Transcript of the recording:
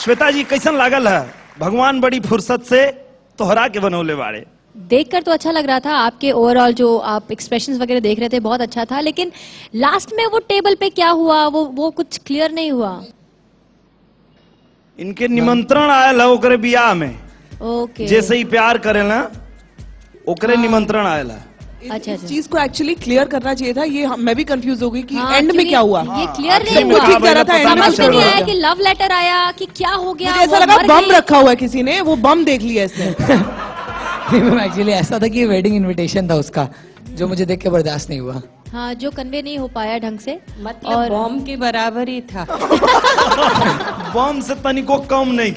श्वेता जी कैसन लागल है? भगवान बड़ी फुर्सत से तोहरा के बनौले बाड़े। देखकर तो अच्छा लग रहा था आपके ओवरऑल जो आप एक्सप्रेशंस वगैरह देख रहे थे बहुत अच्छा था लेकिन लास्ट में वो टेबल पे क्या हुआ? वो वो कुछ क्लियर नहीं हुआ। इनके निमंत्रण आयल है ओकरे बियाह में। ओके जैसे ही प्यार करे ना ओकरे निमंत्रण आयल है अच्छा इस अच्छा। चीज़ को एक्चुअली क्लियर करना चाहिए था। ये मैं भी कंफ्यूज हो गई कि हाँ, एंड में क्या हुआ। ये क्लियर नहीं हुआ। ठीक था, समझ में क्या नहीं हुआ? आया कि लव लेटर आया कि क्या हो गया मुझे ऐसा लगा बम रखा हुआ है किसी ने वो बम देख लिया इसने। एक्चुअली ऐसा था कि वेडिंग इनविटेशन था उसका जो मुझे देख के बर्दाश्त नहीं हुआ। हाँ जो कन्वे नहीं हो पाया ढंग से मतलब और बॉम्ब के बराबर ही था। बम से तनिको कम नहीं